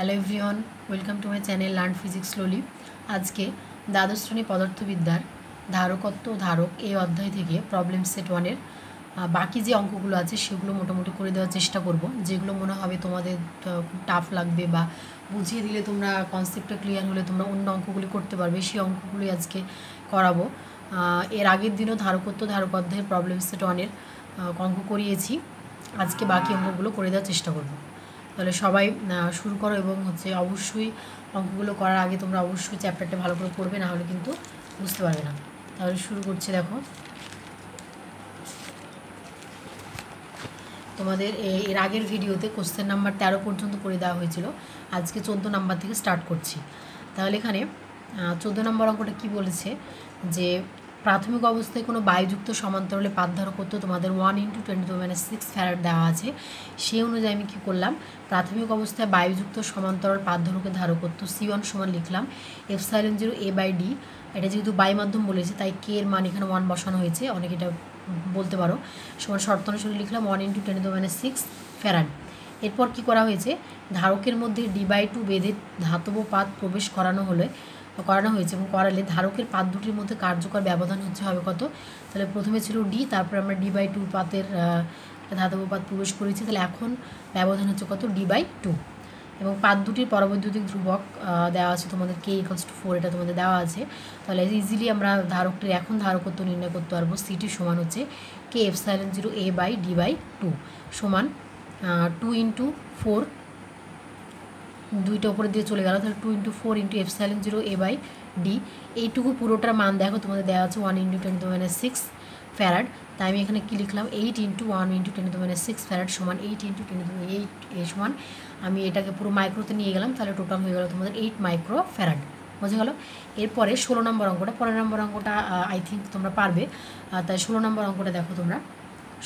Hello everyone, welcome to my channel learn physics slowly আজকে দ্বাদশ শ্রেণি পদার্থবিদ্যার ধারকত্ব ধারক এই অধ্যায় থেকে প্রবলেম সেট ওয়ানের বাকি যে অঙ্কগুলো আছে সেগুলো মোটামুটি করে দেওয়ার চেষ্টা করব, যেগুলো মনে হবে তোমাদের খুব টাফ লাগবে বা বুঝিয়ে দিলে তোমরা কনসেপ্টটা ক্লিয়ার হলে তোমরা অন্য অঙ্কগুলি করতে পারবে, সেই অঙ্কগুলি আজকে করাবো। এর আগের দিনও ধারকত্ব ধারক অধ্যায়ের প্রবলেম সেট ওয়ানের অঙ্ক করিয়েছি। আজকে বাকি অঙ্কগুলো করে দেওয়ার চেষ্টা করব। তাহলে সবাই শুরু করো এবং হচ্ছে অবশ্যই অঙ্কগুলো করার আগে তোমরা অবশ্যই চ্যাপ্টারটা ভালো করে পড়বে, না হলে কিন্তু বুঝতে পারবে না। তাহলে শুরু করছি দেখো। তোমাদের এর আগের ভিডিওতে কোশ্চেন নাম্বার তেরো পর্যন্ত করে দেওয়া হয়েছিল। আজকে চোদ্দ নাম্বার থেকে স্টার্ট করছি। তাহলে এখানে চোদ্দ নম্বর অঙ্কটা কি বলেছে? যে প্রাথমিক অবস্থায় কোনো বায়ুযুক্ত সমান্তরালে পাত ধারকত্ব তোমাদের ওয়ান ইন্টু টোয়েন্টি টু মানে সিক্স ফ্যারাড দেওয়া আছে। সেই অনুযায়ী আমি কী করলাম? প্রাথমিক অবস্থায় বায়ুযুক্ত সমান্তরাল পাত ধারকের ধারকত্ব সি ওয়ান সমান লিখলাম। Epsilon zero A by D এটা যেহেতু বাই মাধ্যম বলেছে, তাই কে এর মান এখানে ওয়ান বসানো হয়েছে। অনেক এটা বলতে পারো। সমান শর্ত অনুসারে লিখলাম ওয়ান ইন্টু টেন টু মানে সিক্স ফ্যারাড এরপর কি করা হয়েছে? ধারকের মধ্যে ডি বাই টু বেঁধে ধাতব পাত প্রবেশ করানো হলে করানো হয়েছে এবং করালে ধারকের পাত দুটির মধ্যে কার্যকর ব্যবধান হচ্ছে হবে কত? তাহলে প্রথমে ছিল ডি তারপর আমরা ডি বাই টু পাতের ধাতব পাত প্রবেশ করেছি। তাহলে এখন ব্যবধান হচ্ছে কত? ডি বাই টু এবং পাত দুটির পরবৈদ্যুতিক ধ্রুবক দেওয়া আছে তোমাদের কে ইকলস টু ফোর এটা তোমাদের দেওয়া আছে। তাহলে ইজিলি আমরা ধারকটির এখন ধারকত্ব নির্ণয় করতে পারব। সিটি সমান হচ্ছে K epsilon zero A by D by two সমান টু ইন্টু ফোর দুইটা উপরে দিয়ে চলে গেল। তাহলে two into four into epsilon zero A by D এইটুকু পুরোটার মান দেখো, তোমাদের দেওয়া আছে ওয়ান ইন্টু টেন টু মানে সিক্স ফ্যারাড তাই আমি এখানে কী লিখলাম? Eight into one into ten to মানে সিক্স ফ্যারাড সমান eight into ten to eight A সমান আমি এটাকে পুরো মাইক্রোতে নিয়ে গেলাম, তাহলে টোটাল হয়ে গেল তোমাদের এইট মাইক্রো ফ্যারাড বোঝা গেল? এরপরে ষোলো নম্বর অঙ্কটা পনেরো নম্বর অঙ্কটা আই থিঙ্ক তোমরা পারবে। তাই ষোলো নম্বর অঙ্কটা দেখো তোমরা।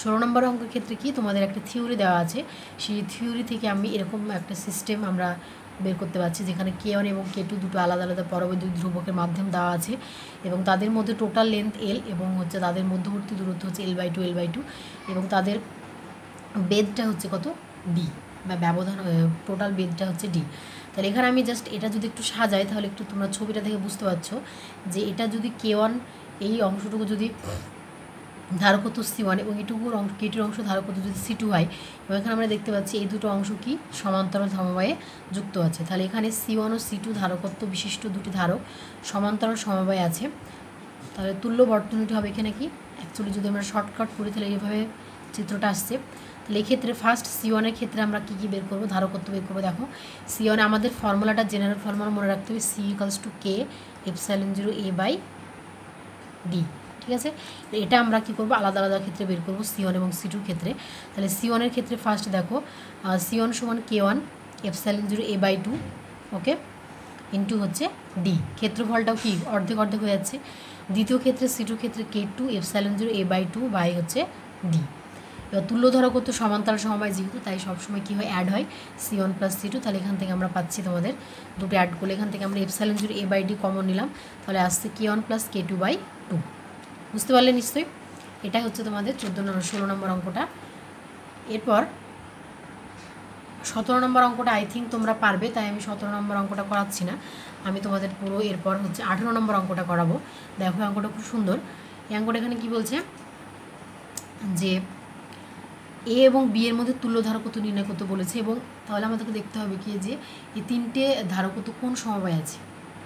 ষোলো নম্বর অঙ্কের ক্ষেত্রে কি তোমাদের একটা থিওরি দেওয়া আছে? সেই থিওরি থেকে আমি এরকম একটা সিস্টেম আমরা বের করতে পারছি যেখানে কে ওয়ান এবং কে টু দুটো আলাদা আলাদা পরবর্তী ধ্রুবকের মাধ্যম দেওয়া আছে এবং তাদের মধ্যে টোটাল লেন্থ এল এবং হচ্ছে তাদের মধ্যবর্তী দূরত্ব হচ্ছে L by two L by two এবং তাদের বেদটা হচ্ছে কত? ডি বা ব্যবধান টোটাল বেদটা হচ্ছে ডি তাহলে এখানে আমি জাস্ট এটা যদি একটু সাজাই তাহলে একটু তোমরা ছবিটা দেখে বুঝতে পারছ যে এটা যদি কে ওয়ান এই অংশটুকু যদি ধারকত্ব সি ওয়ান এবং এটুকুর অংশ কেটির অংশ ধারকত্ব যদি সি টু হয়, এবং এখানে আমরা দেখতে পাচ্ছি এই দুটো অংশ কি সমান্তরাল সমবায়ে যুক্ত আছে। তাহলে এখানে সি ওয়ান ও সি টু ধারকত্ব বিশিষ্ট দুটি ধারক সমান্তরাল সমবায় আছে। তাহলে তুল্য বর্তনীটি হবে এখানে কি? অ্যাকচুয়ালি যদি আমরা শর্টকাট করি, তাহলে এইভাবে চিত্রটা আসছে। তাহলে এক্ষেত্রে ফার্স্ট সি ওয়ানের ক্ষেত্রে আমরা কী কী বের করব? ধারকত্ব বের করব। দেখো সি ওয়ানে আমাদের ফর্মুলাটা জেনারেল ফর্মুলা মনে রাখতে হবে। C equals to K epsilon zero A by D ঠিক আছে? এটা আমরা কী করব? আলাদা আলাদা ক্ষেত্রে বের করব সি এবং সি ক্ষেত্রে। তাহলে সি ওয়ানের ক্ষেত্রে ফার্স্ট দেখো সি ওয়ান সমান K one F epsilon zero A by two okay into হচ্ছে ডি ক্ষেত্রফলটাও কি? অর্ধেক অর্ধেক হয়ে যাচ্ছে। দ্বিতীয় ক্ষেত্রে সি টুর ক্ষেত্রে K two F epsilon zero A by two by হচ্ছে ডি এবার তুল্য ধরকত্ব সমান্তরাল সমবায় যেহেতু, তাই সবসময় কী হয়? অ্যাড হয়। C one plus C two তাহলে এখান থেকে আমরা পাচ্ছি তোমাদের দুটো অ্যাড করলে। এখান থেকে আমরা epsilon zero A by D common নিলাম। তাহলে আসছে K one plus K two by two বুঝতে পারলে নিশ্চয়ই? এটাই হচ্ছে তোমাদের চোদ্দ নম্বর, ষোলো নম্বর অঙ্কটা। এরপর সতেরো নম্বর অঙ্কটা আই থিঙ্ক তোমরা পারবে, তাই আমি সতেরো নম্বর অঙ্কটা করাচ্ছি না। আমি তোমাদের পুরো এরপর হচ্ছে আঠেরো নম্বর অঙ্কটা করাবো। দেখো অঙ্কটা খুব সুন্দর। এই অঙ্কটা এখানে কি বলছে? যে এ এবং বি এর মধ্যে তুল্য ধারকত্ব নির্ণয় করতে বলেছে এবং তাহলে আমাদেরকে দেখতে হবে কি যে, এই তিনটে ধারকত্ব কোন সমবায় আছে?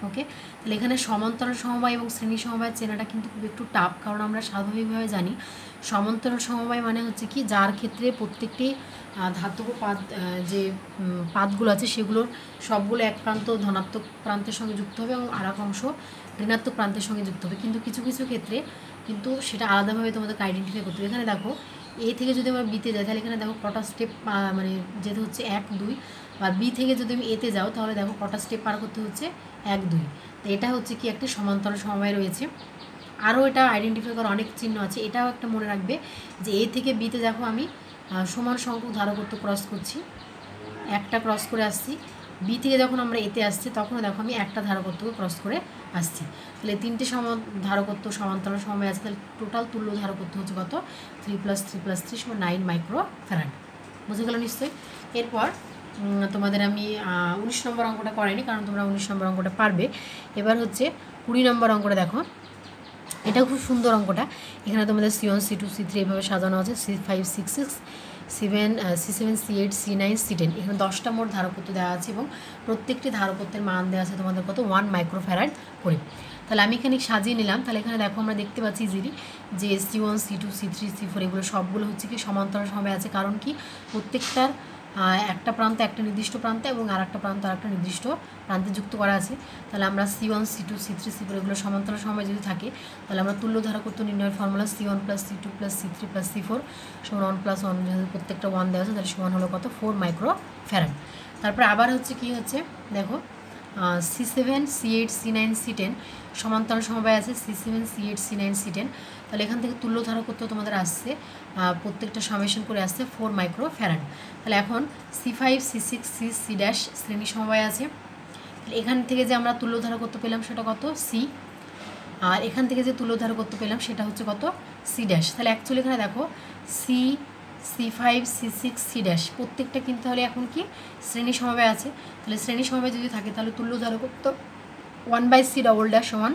ওকে তাহলে এখানে সমান্তরাল সমবায় এবং শ্রেণি সমবায় চেনাটা কিন্তু খুব একটু টাফ কারণ আমরা স্বাভাবিকভাবে জানি সমান্তরাল সমবায় মানে হচ্ছে কি, যার ক্ষেত্রে প্রত্যেকটি ধাতব পাত যে পাতগুলো আছে সেগুলোর সবগুলো এক প্রান্ত ধনাত্মক প্রান্তের সঙ্গে যুক্ত হবে এবং আর এক অংশ ঋণাত্মক প্রান্তের সঙ্গে যুক্ত হবে। কিন্তু কিছু কিছু ক্ষেত্রে কিন্তু সেটা আলাদাভাবে তোমাদেরকে আইডেন্টিফাই করতে হবে। এখানে দেখো এ থেকে যদি আমরা বিতে যাই, তাহলে এখানে দেখো কটা স্টেপ মানে যেহেতু হচ্ছে এক, দুই, বা বি থেকে যদি আমি এতে যাও, তাহলে দেখো কটা স্টেপ পার করতে হচ্ছে? এক দুই তো এটা হচ্ছে কি একটা সমান্তরাল সমবায় রয়েছে। আরও এটা আইডেন্টিফাই করার অনেক চিহ্ন আছে। এটাও একটা মনে রাখবে যে এ থেকে বিতে দেখো আমি সমান সংখ্যক ধারকত্ব ক্রস করছি। একটা ক্রস করে আসছি। বি থেকে যখন আমরা এতে আসছি, তখনও দেখো আমি একটা ধারকত্বকে ক্রস করে আসছি। তাহলে তিনটে সম ধারকত্ব সমান্তরাল সময় আছে। তাহলে টোটাল তুল্য ধারকত্ব হচ্ছে কত? Three plus three plus three সমান নাইন মাইক্রো ফ্যারাড বুঝে গেল নিশ্চয়ই? এরপর তোমাদের আমি উনিশ নম্বর অঙ্কটা করাইনি, কারণ তোমরা উনিশ নম্বর অঙ্কটা পারবে। এবার হচ্ছে কুড়ি নম্বর অঙ্কটা দেখো। এটা খুব সুন্দর অঙ্কটা। এখানে তোমাদের C one C two C three এভাবে সাজানো আছে। C five six six seven C seven C eight C nine C ten এখানে দশটা মোট ধারকত্ব দেওয়া আছে এবং প্রত্যেকটি ধারকত্বের মান দেওয়া আছে তোমাদের কত? ওয়ান মাইক্রোফ্যারাড করে। তাহলে আমি এখানে সাজিয়ে নিলাম। তাহলে এখানে দেখো আমরা দেখতে পাচ্ছি ইজিলি যে C one C two C three C four এগুলো সবগুলো হচ্ছে কি সমান্তরাল সময় আছে। কারণ কি? প্রত্যেকটার একটা প্রান্ত একটা নির্দিষ্ট প্রান্তে এবং আর একটা প্রান্ত আর একটা নির্দিষ্ট প্রান্তে যুক্ত করা আছে। তাহলে আমরা C one C two C three C four এগুলো সমান্তরাল সময় যদি থাকে, তাহলে আমরা তুল্য ধারকত্ব নির্ণয়ের formula C one plus C two plus C three plus C four সমান ওয়ান প্লাস ওয়ান যেহেতু প্রত্যেকটা ওয়ান দেওয়া আছে, তাহলে সমান হলো কত? ফোর মাইক্রো ফ্যারান তারপরে আবার হচ্ছে কি হচ্ছে? দেখো C seven C eight C nine C ten সমান্তরাল সমবায় আছে C seven C eight C nine C ten তাহলে এখান থেকে তুল্য ধারকত্ব তোমাদের আসছে প্রত্যেকটা সামেশন করে আসছে ফোর মাইক্রো ফ্যারান তাহলে এখন C five C six C C dash শ্রেণি সমবায় আছে। এখান থেকে যে আমরা তুল্য ধারা করতে পেলাম সেটা কত? সি আর এখান থেকে যে তুল্য করতে পেলাম সেটা হচ্ছে কত? সি ড্যাশ তাহলে অ্যাকচুয়ালি এখানে দেখো C C five C six C dash প্রত্যেকটা কিন্তু তাহলে এখন কি শ্রেণি সমবায় আছে। তাহলে শ্রেণি সমবায় যদি থাকে তাহলে তুল্য ধারকত্ব one by C double dash সমান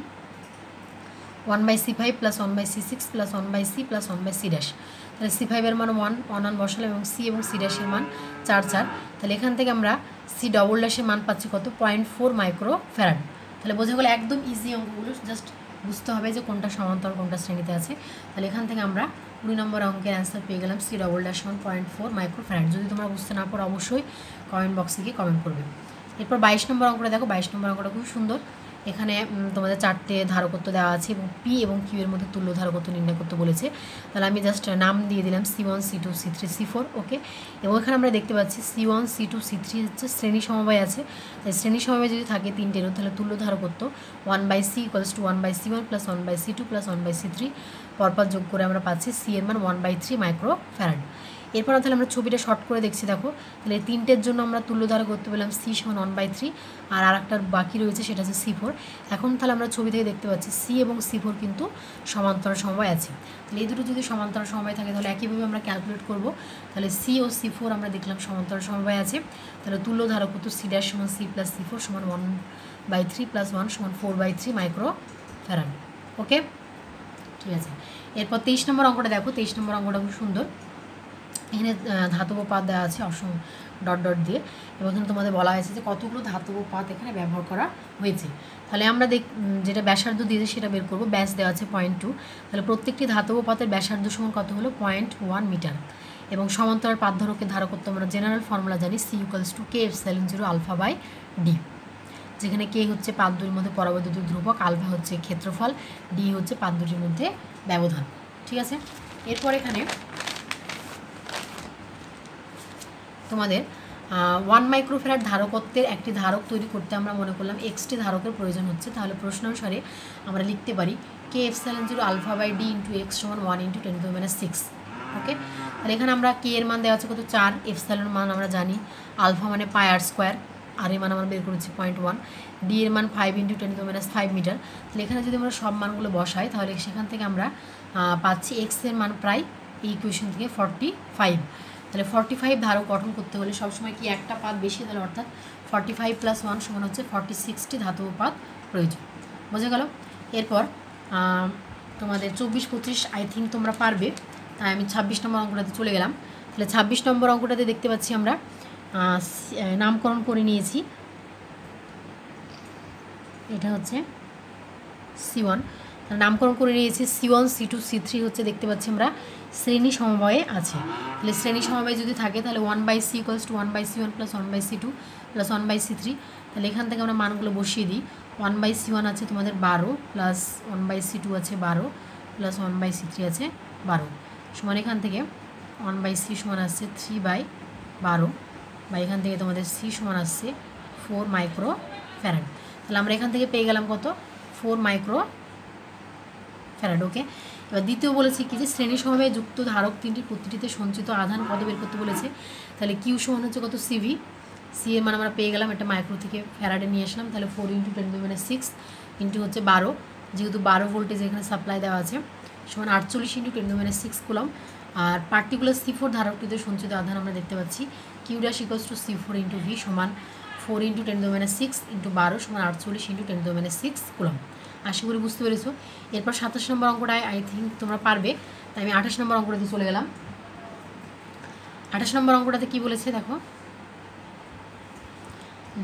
one by C five plus one by C six plus one by C plus one by C dash তাহলে সি ফাইভের মান ওয়ান ওয়ান ওয়ান বসালাম এবং সি এবং সি ড্যাশের মান চার চার। তাহলে এখান থেকে আমরা সি ডবল ড্যাশের মান পাচ্ছি কত? পয়েন্ট ফোর মাইক্রো ফ্যারাড তাহলে বোঝা গেলো একদম ইজি অঙ্কগুলো জাস্ট বুঝতে হবে যে কোনটা সমান্তর, কোনটা শ্রেণীতে আছে। তাহলে এখান থেকে আমরা কুড়ি নম্বর অঙ্কের অ্যান্সার পেয়ে গেলাম C double dash one point four micro farad যদি তোমরা বুঝতে না পারো, অবশ্যই কমেন্ট বক্সে গিয়ে কমেন্ট করবে। এরপর বাইশ নম্বর অঙ্কটা দেখো। বাইশ নম্বর অঙ্কটা খুব সুন্দর। এখানে তোমাদের চারটে ধারকত্ব দেওয়া আছে এবং পি এবং কিউ এর মধ্যে তুল্য ধারকত্ব নির্ণয় করতে বলেছে। তাহলে আমি জাস্ট নাম দিয়ে দিলাম C one C two C three C four okay এবং এখানে আমরা দেখতে পাচ্ছি C one C two C three হচ্ছে শ্রেণি সমবায় আছে শ্রেণি সমবায় যদি থাকে তিনটেরও তাহলে তুল্য ধারকত্ব one by C equals to one by C one plus one by C two plus one by C three পরপর যোগ করে আমরা পাচ্ছি সি এর মান one by three micro farad এরপর তাহলে আমরা ছবিটা শর্ট করে দেখছি, দেখো। তাহলে তিনটের জন্য আমরা তুল্যধারা করতে পেলাম সি সমান ওয়ান বাই থ্রি আর আরেকটার বাকি রয়েছে সেটা হচ্ছে সি ফোর এখন তাহলে আমরা ছবি থেকে দেখতে পাচ্ছি সি এবং সি ফোর কিন্তু সমান্তরাল সমবায় আছে। তাহলে এই দুটো যদি সমান্তরাল সমবায় থাকে, তাহলে একইভাবে আমরা ক্যালকুলেট করব। তাহলে সি ও সি ফোর আমরা দেখলাম সমান্তরাল সমবায় আছে। তাহলে তুল্যধারক কত সি ড্যাশ সমান সি প্লাস সি ফোর সমান one by three plus one সমান four by three micro farad okay ঠিক আছে। এরপর তেইশ নম্বর অঙ্কটা দেখো। তেইশ নম্বর অঙ্কটা খুব সুন্দর। এখানে ধাতব পাত দেওয়া আছে, অসম ডট ডট দিয়ে। এবং এখানে তোমাদের বলা হয়েছে যে কতগুলো ধাতব পাত এখানে ব্যবহার করা হয়েছে। তাহলে আমরা দেখ যেটা ব্যাসার্ধ দিয়েছে সেটা বের করব, ব্যাস দেওয়া আছে পয়েন্ট টু তাহলে প্রত্যেকটি ধাতব পাতের ব্যাসার্ধ সমান কত হলো? পয়েন্ট ওয়ান মিটার এবং সমান্তরাল পাত ধারকের ধারকত্ব আমরা জেনারেল ফর্মুলা জানি C equals to K epsilon zero alpha by D যেখানে কে হচ্ছে পাত দুটির মধ্যে পরবৈদ্যুতিক ধ্রুবক আলফা হচ্ছে ক্ষেত্রফল ডি হচ্ছে পাত দুটির মধ্যে ব্যবধান। ঠিক আছে? এরপর এখানে তোমাদের ওয়ান মাইক্রোফেরার ধারকত্বের একটি ধারক তৈরি করতে আমরা মনে করলাম এক্সটি ধারকের প্রয়োজন হচ্ছে। তাহলে প্রশ্ন অনুসারে আমরা লিখতে পারি K epsilon zero alpha by D into X সমান one into ten to minus six okay তাহলে এখানে আমরা কে এর মান দেওয়া আছে কত? চার। এফ সেভেন মান আমরা জানি আলফা মানে পাই আর স্কোয়ার আর এর মান আমরা বের করেছি পয়েন্ট ওয়ান ডি এর মান five into ten to minus five metre তাহলে এখানে যদি আমরা সব মানগুলো বসাই, তাহলে সেখান থেকে আমরা পাচ্ছি এক্সের মান প্রায় এই ইকুয়েশন থেকে ফর্টি ফাইভ তাহলে ফর্টি ফাইভ ধারক গঠন করতে হলে সবসময় কি একটা পাত বেশি তাহলে অর্থাৎ ফর্টি ফাইভ প্লাস ওয়ান সমান হচ্ছে ফর্টি সিক্সটি ধাতব পাত প্রয়োজন। বোঝা গেল? এরপর তোমাদের চব্বিশ, পঁচিশ আই থিঙ্ক তোমরা পারবে। তাই আমি ছাব্বিশ নম্বর অঙ্কটাতে চলে গেলাম। তাহলে ছাব্বিশ নম্বর অঙ্কটাতে দেখতে পাচ্ছি আমরা নামকরণ করে নিয়েছি। এটা হচ্ছে সি ওয়ান নামকরণ করে নিয়েছি C one C two C three হচ্ছে দেখতে পাচ্ছি আমরা। শ্রেণি সমবায়ে আছে। তাহলে শ্রেণি সমবায় যদি থাকে, তাহলে one by C equals to one by C one plus one by C two plus one by C three তাহলে এখান থেকে আমরা মানগুলো বসিয়ে দিই। ওয়ান বাই সি ওয়ান আছে তোমাদের বারো plus one by C two আছে বারো plus one by C three আছে বারো। সমান এখান থেকে ওয়ান বাই সি সমান আসছে থ্রি বাই বারো। বা এখান থেকে তোমাদের সি সমান আসছে ফোর মাইক্রো ফ্যারাড তাহলে আমরা এখান থেকে পেয়ে গেলাম কত? ফোর মাইক্রো ফ্যারাড ওকে এবার দ্বিতীয় বলেছি কি যে, শ্রেণি সমবায়ে যুক্ত ধারক তিনটি প্রতিটিতে সঞ্চিত আধান কত বের করতে বলেছে। তাহলে কিউ সমান হচ্ছে কত? সিভি সি এর মান আমরা পেয়ে গেলাম একটা মাইক্রো থেকে ফ্যারাডে নিয়ে আসলাম। তাহলে ফোর ইন্টু টেন মানে সিক্স ইন্টু হচ্ছে বারো। যেহেতু বারো ভোল্টেজ এখানে সাপ্লাই দেওয়া আছে, সমান আটচল্লিশ ইন্টু টেন মানে সিক্স কুলম আর পার্টিকুলার সি ফোর ধারকটিতে সঞ্চিত আধান আমরা দেখতে পাচ্ছি। Q dash equals to C four into V সমান ফোর ইন্টু টেন দোমেনে সিক্স ইন্টু বারো সমান আটচল্লিশ ইন্টু টেন দোমেনে সিক্স কুলম আশা করি বুঝতে পেরেছ। এরপর সাতাশ নম্বর অঙ্কটায় আই থিঙ্ক তোমরা পারবে। তাই আমি আঠাশ নম্বর অঙ্কটাতে চলে গেলাম। আঠাশ নম্বর অঙ্কটাতে কি বলেছে দেখো?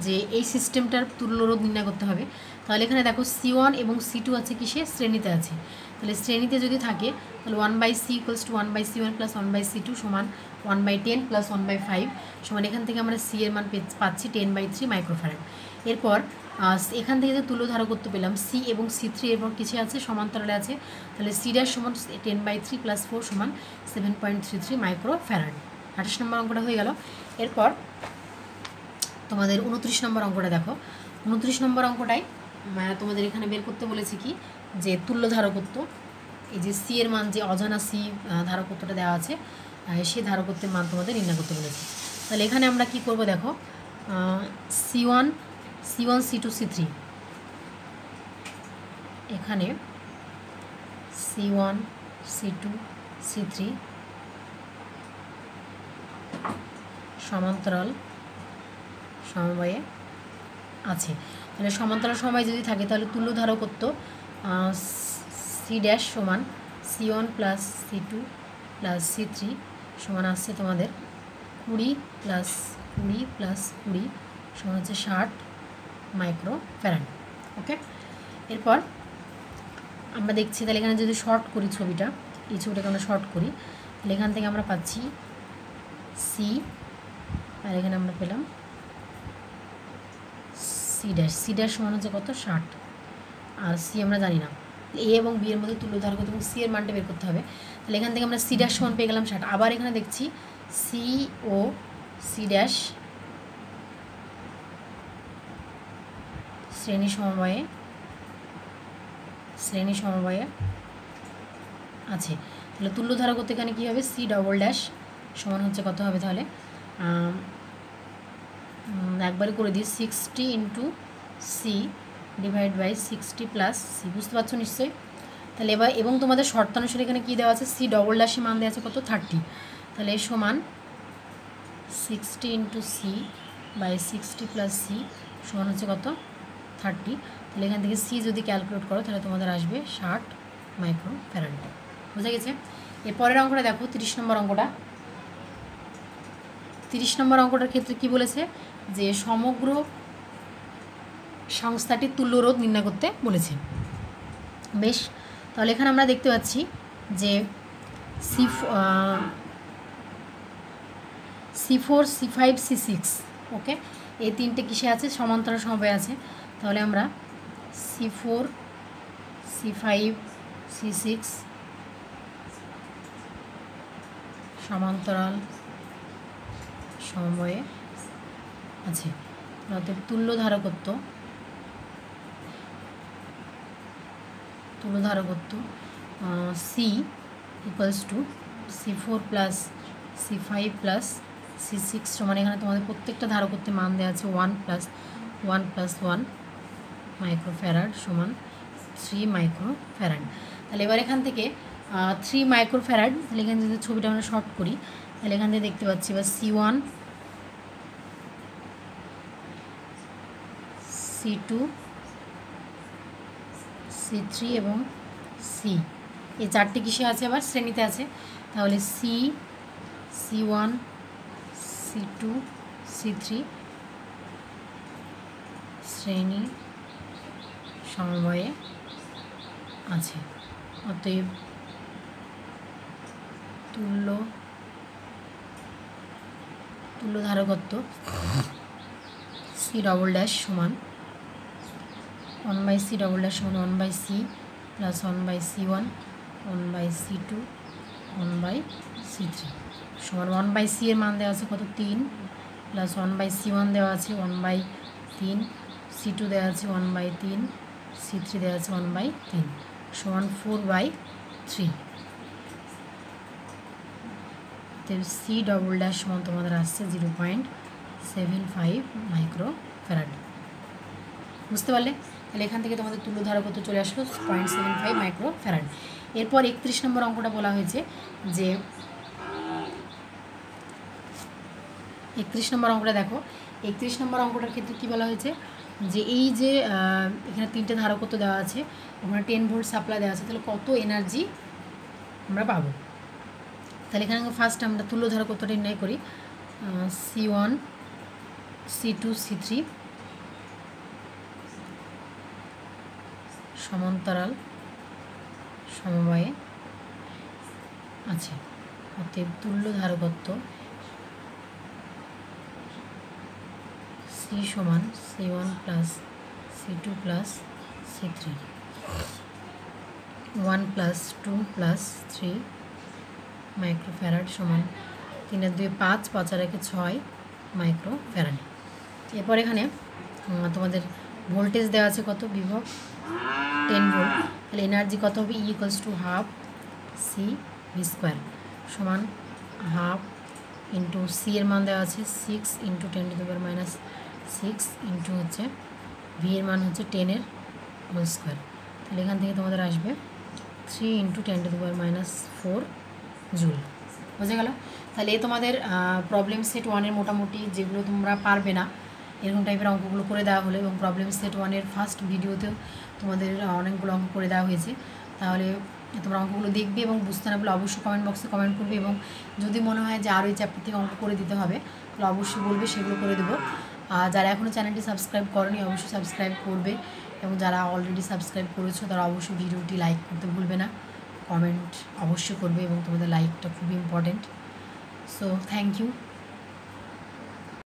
যে এই সিস্টেমটার তুল্যরোধ নির্ণয় করতে হবে। তাহলে এখানে দেখো সি ওয়ান এবং সি টু আছে কিসে? শ্রেণীতে আছে। তাহলে শ্রেণীতে যদি থাকে, তাহলে one by C equals to one by C one plus one by C two সমান one by ten plus one by five সমান এখান থেকে আমরা সি এর মান পাচ্ছি টেন বাই থ্রি মাইক্রোফ্যারাড এরপর এখান থেকে যে করতে পেলাম সি এবং সি থ্রি এরপর কিছু আছে? সমান্তরালে আছে। তাহলে সি ড্যাশ সমান ten by three plus four সমান seven point three three micro farad আঠাশ নম্বর অঙ্কটা হয়ে গেল। এরপর, তোমাদের উনত্রিশ নম্বর অঙ্কটা দেখো। উনত্রিশ নম্বর অঙ্কটাই তোমাদের এখানে বের করতে বলেছি কি? যে তুল্য ধারকত্ব, এই যে সি এর মান, যে অজানা সি ধারকত্বটা দেওয়া আছে সেই ধারকত্বের মান তোমাদের নির্ণয় করতে বলেছে। তাহলে এখানে আমরা কি করব দেখো? C one C one C two C three এখানে C one C two C three সমান্তরাল সমবায়ে আছে। তাহলে সমান্তরাল সময় যদি থাকে, তাহলে তুল্য ধারকত্ব সি ড্যাশ সমান C one plus C two plus C three সমান আসছে তোমাদের কুড়ি প্লাস কুড়ি প্লাস কুড়ি সমান হচ্ছে ষাট মাইক্রো ফ্যারান ওকে? এরপর আমরা দেখছি তাহলে এখানে যদি শর্ট করি ছবিটা, এই ছবিটাকে আমরা শর্ট করি, তাহলে এখান থেকে আমরা পাচ্ছি সি, আর এখানে আমরা পেলাম সি ড্যাশ সি ড্যাশ সমান হচ্ছে কত? ষাট। আর সি আমরা জানি না। এ এবং বি এর মধ্যে তুল্য ধার করতে এবং সি এর মানটা বের করতে হবে। তাহলে এখান থেকে আমরা সি ড্যাশ সমান পেয়ে গেলাম ষাট। আবার এখানে দেখছি সি ও সি ড্যাশ শ্রেণি সমবায়ে শ্রেণি সমবায়ে আছে। তাহলে তুল্য ধারা করতে এখানে কী হবে? সি ডবল ড্যাশ সমান হচ্ছে কত হবে তাহলে? একবারে করে দিই। Sixty into C divide by sixty plus C বুঝতে পারছ নিশ্চয়ই? তাহলে এবার, এবং তোমাদের শর্তানুসারে এখানে কী দেওয়া আছে? সি ডবল ড্যাশে মান দেওয়া আছে কত? থার্টি তাহলে সমান sixty into C by sixty plus C সমান হচ্ছে কত? থার্টি তাহলে এখান থেকে সি যদি ক্যালকুলেট করো, তাহলে তোমাদের আসবে ষাট মাইক্রো ফ্যারাড বুঝা গেছে? এর পরের অঙ্কটা দেখো, তিরিশ নম্বর অঙ্কটা। তিরিশ নম্বর অঙ্কটার ক্ষেত্রে কি বলেছে? যে সমগ্র সংস্থাটির তুল্যরোধ নির্ণয় করতে বলেছে। বেশ, তাহলে এখানে আমরা দেখতে পাচ্ছি যে C C four C five C six okay এই তিনটে কিসে আছে? সমান্তরাল সমবায় আছে। তাহলে আমরা C four C five C six সমান্তরাল সময়ে আছে। অতএব তুল্য ধারকত্ব তুল্য ধারকত্ব C equals to C four plus C five plus C six সমান এখানে তোমাদের প্রত্যেকটা ধারকত্বে মান দেওয়া আছে one plus one plus one microfarad সমান থ্রি মাইক্রোফ্যারাড তাহলে এবার এখান থেকে থ্রি মাইক্রোফ্যারাড তাহলে এখানে যদি ছবিটা আমরা শর্ট করি। তাহলে এখান থেকে দেখতে পাচ্ছি এবার C one C two C three এবং সি এই চারটে কিসে আছে আবার? শ্রেণীতে আছে। তাহলে C C one C two C three শ্রেণি সমবায়ে আছে। অতএব তুল্য তুল্য ধারকত্ব সি ডবল ড্যাশ সমান one by C double dash সমান one by C plus one by C one one by C two one by C three সমান ওয়ান বাই সি এর মান দেওয়া আছে কত তিন plus one by C one দেওয়া আছে ওয়ান বাই তিন সি টু দেওয়া আছে ওয়ান বাই তিন সি থ্রি দেওয়া আছে ওয়ান বাই তিন সমান four by three C double dash সমান তোমাদের আসছে zero point seven five micro farad বুঝতে পারলে তাহলে এখান থেকে তোমাদের তুলো কত চলে আসলো? Point seven five micro farad এরপর একত্রিশ নম্বর অঙ্কটা বলা হয়েছে যে, একত্রিশ নম্বর অঙ্কটা দেখো। একত্রিশ নম্বর অঙ্কটার ক্ষেত্রে কী বলা হয়েছে? যে এই যে এখানে তিনটে ধারকত্ব দেওয়া আছে, ওখানে টেন ভোল্ট সাপ্লাই দেওয়া আছে, তাহলে কত এনার্জি আমরা পাবো? তাহলে এখানে ফার্স্ট আমরা তুলো ধারকত্ব নির্ণয় করি? C one C two C three সমান্তরাল সমবায়ে আছে। অতএব তুল্য ধারকত্ব সি সমান C one plus C two plus C three. One plus two plus three microfarad সমান তিনের দুই পাঁচ পাঁচ আর একে ছয় মাইক্রোফ্যারাড। এরপর এখানে তোমাদের ভোল্টেজ দেওয়া আছে কত? বিভব টেন ভোল্ট তাহলে এনার্জি কত হবে? E equals to half C V square সমান হাফ ইন্টু সি এর মান দেওয়া আছে six into ten to power minus six into হচ্ছে ভি এর মান হচ্ছে টেনের হোল স্কোয়ার তাহলে এখান থেকে তোমাদের আসবে three into ten to power minus four joule বোঝা গেল? তাহলে তোমাদের প্রবলেম সেট ওয়ানের মোটামুটি যেগুলো তোমরা পারবে না এরকম টাইপের অঙ্কগুলো করে দেওয়া হলো এবং প্রবলেম সেট ওয়ানের ফার্স্ট ভিডিওতেও তোমাদের অনেকগুলো অঙ্ক করে দেওয়া হয়েছে। তাহলে তোমরা অঙ্কগুলো দেখবে এবং বুঝতে না বলে অবশ্যই কমেন্ট বক্সে কমেন্ট করবে এবং যদি মনে হয় যে আরও এই চ্যাপ্টার থেকে অঙ্ক করে দিতে হবে, তাহলে অবশ্যই বলবে, সেগুলো করে দেবো। আর যারা এখনও চ্যানেলটি সাবস্ক্রাইব করনি, অবশ্যই সাবস্ক্রাইব করবে এবং যারা অলরেডি সাবস্ক্রাইব করেছ, তারা অবশ্যই ভিডিওটি লাইক করতে ভুলবে না। কমেন্ট অবশ্যই করবে এবং তোমাদের লাইকটা খুবই ইম্পর্টেন্ট সো থ্যাংক ইউ